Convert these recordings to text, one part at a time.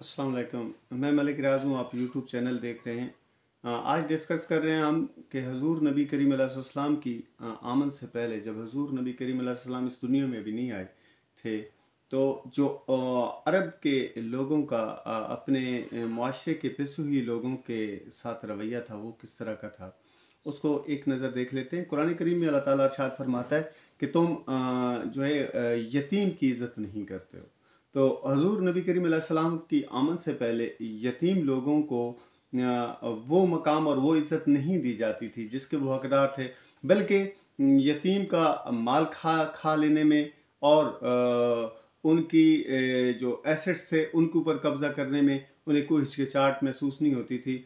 अस्सलाम वालेकुम। मैं मलिक राज हूँ, आप यूट्यूब चैनल देख रहे हैं। आज डिस्कस कर रहे हैं हम कि हजूर नबी करीम अलैहिस्सलाम की आमन से पहले, जब हजूर नबी करीम अलैहिस्सलाम इस दुनिया में भी नहीं आए थे तो जो अरब के लोगों का अपने माशरे के पिस हुई लोगों के साथ रवैया था, वो किस तरह का था, उसको एक नज़र देख लेते हैं। कुरान करीम में अल्लाह ताला अरशाद फरमाता है कि तुम जो है यतीम की इज़्ज़त नहीं करते हो। तो हजूर नबी करीम सलाम की आमद से पहले यतीम लोगों को वो मकाम और वो इज़्ज़त नहीं दी जाती थी जिसके वो हकदार थे, बल्कि यतीम का माल खा खा लेने में और उनकी जो एसेट्स थे उनके ऊपर कब्ज़ा करने में उन्हें कोई हिचकिचाहट महसूस नहीं होती थी।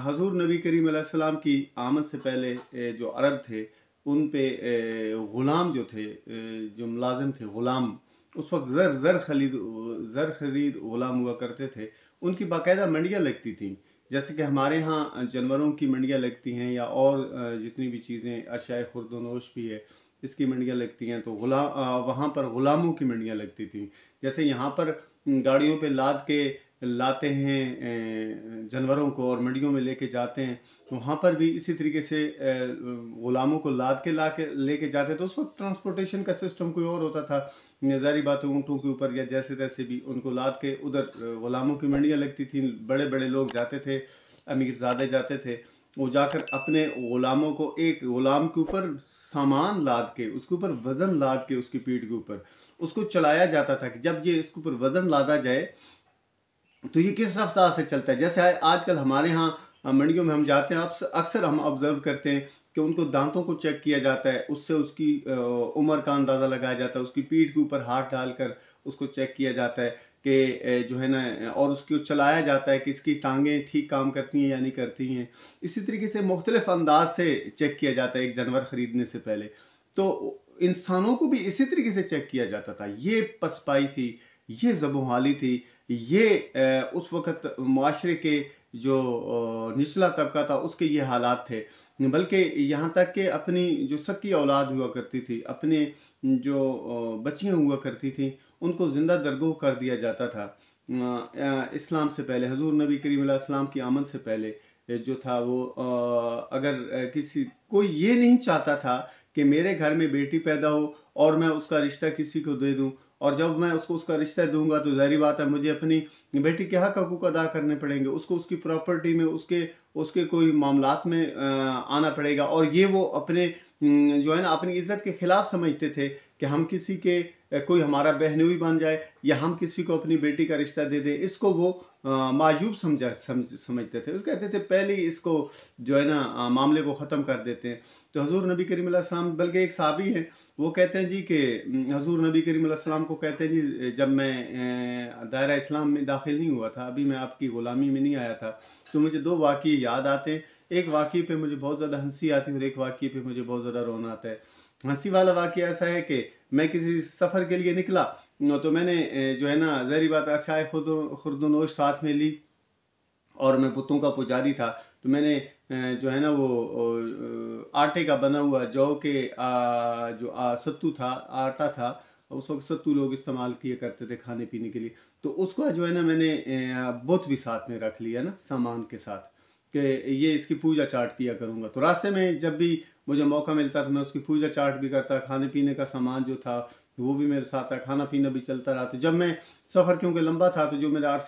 हजूर नबी करीम सलाम की आमद से पहले जो अरब थे, उन पे ग़ुलाम जो थे जो मुलाजिम थे, ग़ुलाम उस वक्त ज़र ज़र खरीद ज़र खरीद ग़ुलाम हुआ करते थे, उनकी बाकायदा मंडियाँ लगती थी। जैसे कि हमारे यहाँ जानवरों की मंडियाँ लगती हैं या और जितनी भी चीज़ें अशाए खुरदनोश भी है, इसकी मंडियाँ लगती हैं तो गुलाम वहाँ पर ग़ुलामों की मंडियाँ लगती थी। जैसे यहाँ पर गाड़ियों पे लाद के लाते हैं जानवरों को और मंडियों में लेके जाते हैं तो वहाँ पर भी इसी तरीके से ग़ुलामों को लाद के ला के लेके जाते तो उस वक्त ट्रांसपोर्टेशन का सिस्टम कोई और होता था। नज़ारी बात ऊँटों के ऊपर या जैसे तैसे भी उनको लाद के उधर ग़ुलामों की मंडियाँ लगती थी बड़े बड़े लोग जाते थे, अमीर ज़्यादा जाते थे, वो जाकर अपने ग़ुलामों को एक ग़ुलाम के ऊपर सामान लाद के, उसके ऊपर वज़न लाद के उसकी पीठ के ऊपर, उसको चलाया जाता था कि जब ये इसके ऊपर वज़न लादा जाए तो ये किस रफ्तार से चलता है? जैसे आजकल हमारे यहाँ मंडियों में हम जाते हैं अक्सर हम ऑब्ज़र्व करते हैं कि उनको दांतों को चेक किया जाता है, उससे उसकी उम्र का अंदाज़ा लगाया जाता है, उसकी पीठ के ऊपर हाथ डालकर उसको चेक किया जाता है कि जो है ना, और उसको चलाया जाता है कि इसकी टांगें ठीक काम करती हैं या नहीं करती हैं। इसी तरीके से मुख्तलिफ़ अंदाज से चेक किया जाता है एक जानवर ख़रीदने से पहले। तो इंसानों को भी इसी तरीके से चेक किया जाता था। ये पसपाई थी ये जबोहाली थी, ये उस वक़्त माशरे के जो निचला तबका था, उसके ये हालात थे। बल्कि यहाँ तक कि अपनी जो सक्की औलाद हुआ करती थी, अपने जो बच्चियाँ हुआ करती थी, उनको ज़िंदा दरगोह कर दिया जाता था। इस्लाम से पहले, हजूर नबी करीम इस्लाम की आमद से पहले जो था वो अगर किसी, कोई ये नहीं चाहता था कि मेरे घर में बेटी पैदा हो और मैं उसका रिश्ता किसी को दे दूँ और जब मैं उसको, उसका रिश्ता दूँगा तो जारी बात है मुझे अपनी बेटी के हक हकूक अदा करने पड़ेंगे। उसको, उसकी प्रॉपर्टी में, उसके उसके कोई मामला में आना पड़ेगा। और ये वो अपने जो है ना, अपनी इज़्ज़त के खिलाफ समझते थे कि हम किसी के, कोई हमारा बहनोई बन जाए या हम किसी को अपनी बेटी का रिश्ता दे दें। इसको वो मायूब समझा, समझ, समझते थे। उस कहते थे, पहले इसको जो है ना मामले को ख़त्म कर देते हैं। तो हजूर नबी करीम सलाम, बल्कि एक साबी है, वो कहते हैं जी कि हजूर नबी करीम सलाम को कहते हैं जी, जब मैं दायरा इस्लाम में दाखिल नहीं हुआ था, अभी मैं आपकी ग़ुलामी में नहीं आया था तो मुझे दो वाक़ याद आते हैं। एक वाक़े पे मुझे बहुत ज़्यादा हँसी आती है और एक वाक़े पे मुझे बहुत ज़्यादा रोना आता है। हँसी वाला वाक्य ऐसा है कि मैं किसी सफ़र के लिए निकला तो मैंने जो है ना, जहरी बात खुद, खुरदनोश साथ में ली और मैं बुतों का पुजारी था। तो मैंने जो है ना, वो आटे का बना हुआ जौ के जो सत्तू था, आटा था, उस वक्त सत्तू लोग इस्तेमाल किए करते थे खाने पीने के लिए। तो उसका जो है ना, मैंने बुत भी साथ में रख लिया ना, सामान के साथ, कि ये इसकी पूजा चाट किया करूँगा। तो रास्ते में जब भी मुझे मौका मिलता तो मैं उसकी पूजा चाट भी करता खाने पीने का सामान जो था वो भी मेरे साथ था खाना पीना भी चलता रहा। तो जब मैं सफ़र क्योंकि लंबा था तो जो मेरा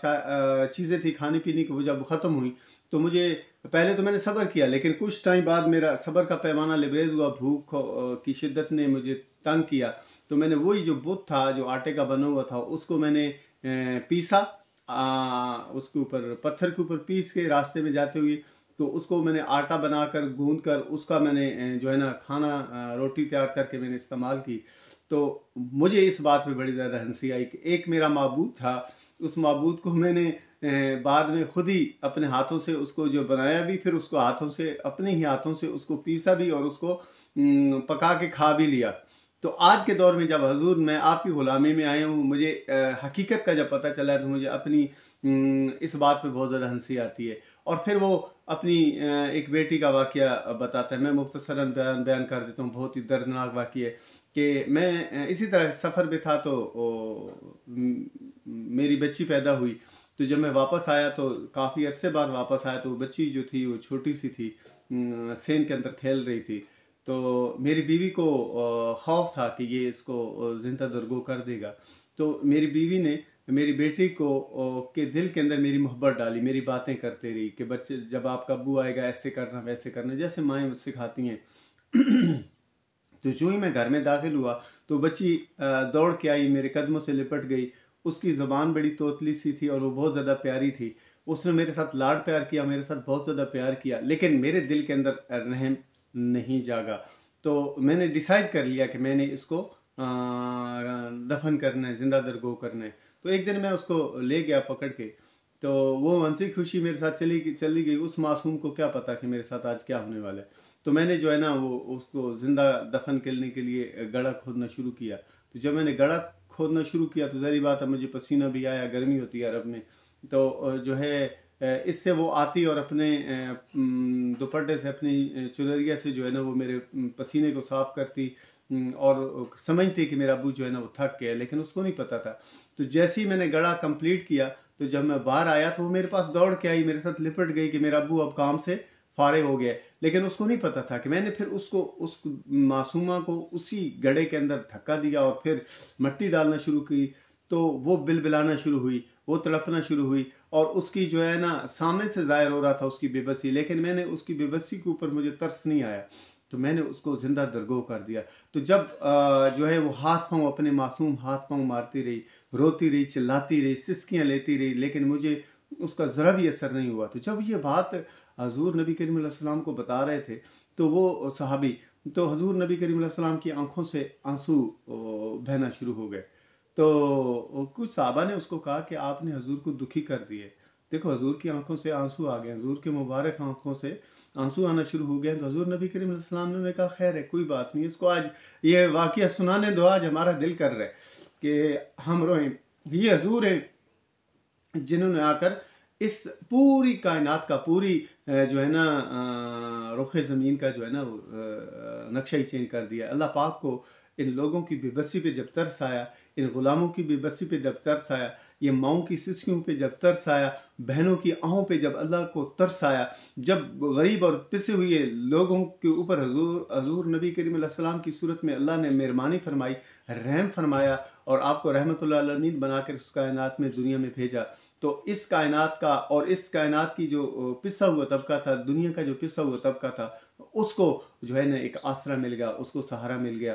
चीज़ें थी खाने पीने की वो जब ख़त्म हुई। तो मुझे पहले तो मैंने सब्र किया लेकिन कुछ टाइम बाद मेरा सब्र का पैमाना लिबरेज हुआ भूख की शिद्दत ने मुझे तंग किया। तो मैंने वही जो बुत था जो आटे का बना हुआ था उसको मैंने पीसा आ, उसके ऊपर पत्थर के ऊपर पीस के रास्ते में जाते हुए तो उसको मैंने आटा बनाकर गूंद कर उसका मैंने जो है ना, खाना रोटी तैयार करके मैंने इस्तेमाल की। तो मुझे इस बात पे बड़ी ज़्यादा हँसी आई कि एक मेरा मबूद था। उस मबूद को मैंने बाद में खुद ही अपने हाथों से उसको जो बनाया भी, फिर उसको हाथों से, अपने ही हाथों से उसको पीसा भी और उसको पका के खा भी लिया। तो आज के दौर में जब हजूर मैं आपकी ग़ुलामी में आया हूँ मुझे आ, हकीकत का जब पता चला तो मुझे अपनी इस बात पे बहुत ज़्यादा हँसी आती है। और फिर वो अपनी एक बेटी का वाक़ बताता है। मैं मुख्तसरा बयान बयान कर देता हूँ बहुत ही दर्दनाक वाक़ है कि मैं इसी तरह सफ़र में था तो ओ, मेरी बच्ची पैदा हुई। तो जब मैं वापस आया तो काफ़ी अरसे बाद वापस आया तो बच्ची जो थी वो छोटी सी थी सेन के अंदर खेल रही थी। तो मेरी बीवी को खौफ था कि ये इसको ज़िंदा दरगो कर देगा। तो मेरी बीवी ने मेरी बेटी को के दिल के अंदर मेरी मोहब्बत डाली, मेरी बातें करते रही कि बच्चे, जब आपका अबू आएगा, ऐसे करना, वैसे करना, जैसे माएँ सिखाती हैं। तो जो ही मैं घर में दाखिल हुआ तो बच्ची दौड़ के आई, मेरे कदमों से लिपट गई। उसकी ज़बान बड़ी तोतली सी थी और वो बहुत ज़्यादा प्यारी थी। उसने मेरे साथ लाड प्यार किया, मेरे साथ बहुत ज़्यादा प्यार किया, लेकिन मेरे दिल के अंदर रहम नहीं जागा। तो मैंने डिसाइड कर लिया कि मैंने इसको दफन करना है, ज़िंदा दरगो करना है। तो एक दिन मैं उसको ले गया पकड़ के। तो वो हँसी खुशी मेरे साथ चली चली गई। उस मासूम को क्या पता कि मेरे साथ आज क्या होने वाला है। तो मैंने जो है ना, वो उसको ज़िंदा दफन करने के लिए गड़ा खोदना शुरू किया। तो जब मैंने गड़ा खोदना शुरू किया तो जहरी बात है, मुझे पसीना भी आया, गर्मी होती है अरब में। तो जो है इससे वो आती और अपने दुपट्टे से अपनी चुनरिया से जो है ना वो मेरे पसीने को साफ़ करती और समझती कि मेरा अबू जो है ना वो थक गया, लेकिन उसको नहीं पता था। तो जैसे ही मैंने गड़ा कंप्लीट किया तो जब मैं बाहर आया तो वो मेरे पास दौड़ के आई, मेरे साथ लिपट गई कि मेरा अबू अब काम से फारे हो गया। लेकिन उसको नहीं पता था कि मैंने फिर उसको, उस मासूमा को उसी गड़े के अंदर धक्का दिया और फिर मट्टी डालना शुरू की। तो वो बिल बिलाना शुरू हुई, वो तड़पना शुरू हुई और उसकी जो है ना सामने से ज़ाहिर हो रहा था उसकी बेबसी, लेकिन मैंने उसकी बेबसी के ऊपर मुझे तरस नहीं आया। तो मैंने उसको ज़िंदा दरगो कर दिया। तो जब जो है वो हाथ पाँव अपने मासूम हाथ पाँव मारती रही, रोती रही, चिल्लाती रही, सिस्कियाँ लेती रही, लेकिन मुझे उसका ज़रा भी असर नहीं हुआ। तो जब ये बात हजूर नबी करीम को बता रहे थे तो वो सहाबी तो हजूर नबी करीम की आँखों से आँसू बहना शुरू हो गए। तो कुछ साहबा ने उसको कहा कि आपने हजूर को दुखी कर दिए। देखो हजूर की आँखों से आँसू आ गए, हजूर के मुबारक आँखों से आँसू आना शुरू हो गए। तो हजूर नबी करीम ने कहा, खैर है, कोई बात नहीं, इसको आज ये वाक़ सुनाने दो, आज हमारा दिल कर रहा है कि हम रोएँ। ये हजूर हैं जिन्होंने आकर इस पूरी कायनात का, पूरी जो है ना रुख ज़मीन का जो है ना नक्शा ही चेंज कर दिया। अल्लाह पाक को इन लोगों की बेबसी पे जब तरस आया, इन ग़ुलामों की बेबसी पे जब तरस आया, ये माओं की सिस्कियों पे जब तरस आया, बहनों की आहों पे जब अल्लाह को तरस आया, जब गरीब और पिसे हुए लोगों के ऊपर हजूर हजूर नबी करीम की सूरत में अल्लाह ने मेहरबानी फरमाई, रहम फरमाया और आपको रहमत बना कर उस कायनात में दुनिया में भेजा। तो इस कायनात का और इस कायनात की जो पिसा हुआ तबका था, दुनिया का जो पिसा हुआ तबका था, उसको जो है ना एक आसरा मिल गया, उसको सहारा मिल गया।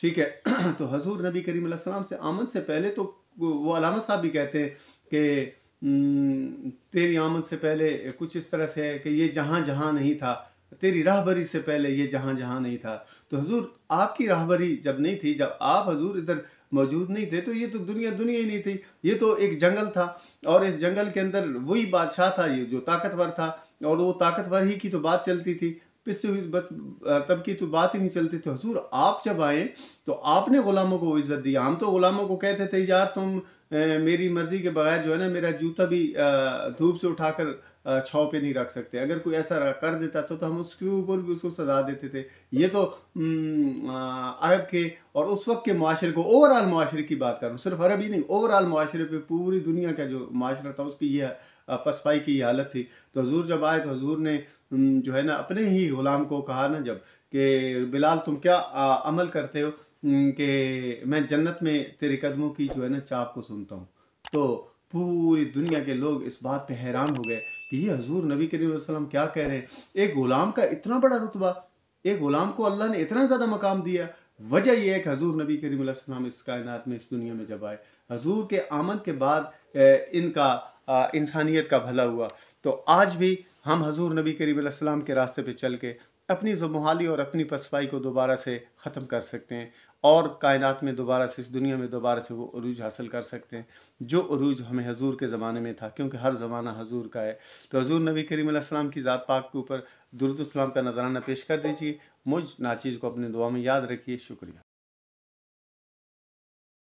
ठीक है? तो हजूर नबी करीम सलाम से आमन से पहले तो वो अलामत साहब भी कहते हैं कि तेरी आमन से पहले कुछ इस तरह से है कि ये जहाँ जहाँ नहीं था तेरी राहबरी से पहले ये जहाँ जहाँ नहीं था। तो हजूर, आपकी राहबरी जब नहीं थी, जब आप हजूर इधर मौजूद नहीं थे तो ये तो दुनिया दुनिया ही नहीं थी। ये तो एक जंगल था और इस जंगल के अंदर वही बादशाह था, ये जो ताकतवर था और वो ताकतवर ही की तो बात चलती थी। हुई तब की तो बात ही नहीं चलती थी। हजूर, आप जब आए तो आपने ग़ुलामों को इज़्ज़त दी। हम तो ग़ुलामों को कहते थे, यार तुम मेरी मर्ज़ी के बगैर जो है ना मेरा जूता भी धूप से उठाकर छाव पे नहीं रख सकते। अगर कोई ऐसा कर देता तो, तो हम उसके ऊपर भी उसको सजा देते थे। ये तो अरब के और उस वक्त के माशरे को ओवरऑल माशरे की बात कर सिर्फ़ अरब ही नहीं ओवरऑल माशरे पे पूरी दुनिया का जो माशरा था उसकी ये पसपाई की हालत थी। तो हजूर जब आए तो हजूर ने जो है ना अपने ही ग़ुलाम को कहा ना जब कि बिलाल तुम क्या आ, अमल करते हो? कि मैं जन्नत में तेरे कदमों की जो है ना चाप को सुनता हूँ। तो पूरी दुनिया के लोग इस बात पे हैरान हो गए कि ये हजूर नबी करीम वसल्लम क्या कह रहे हैं? एक ग़ुलाम का इतना बड़ा रुतबा, एक ग़ुलाम को अल्लाह ने इतना ज़्यादा मकाम दिया। वजह यह है कि हजूर नबी करीम इस कायनात में इस दुनिया में जब आए। हजूर के आमद के बाद इनका इंसानियत का भला हुआ। तो आज भी हम हजूर नबी करीम के रास्ते पे चल के अपनी जुमहाली और अपनी पसपाई को दोबारा से ख़त्म कर सकते हैं और कायनात में दोबारा से, इस दुनिया में दोबारा से वो अरूज हासिल कर सकते हैं। जो अरूज हमें हजूर के ज़माने में था, क्योंकि हर ज़माना हजूर का है। तो हजूर नबी करीम की ज़ात पाक के ऊपर दुरुद्लाम का नजराना पेश कर दीजिए। मुझ नाचीज़ को अपनी दुआ में याद रखिए। शुक्रिया।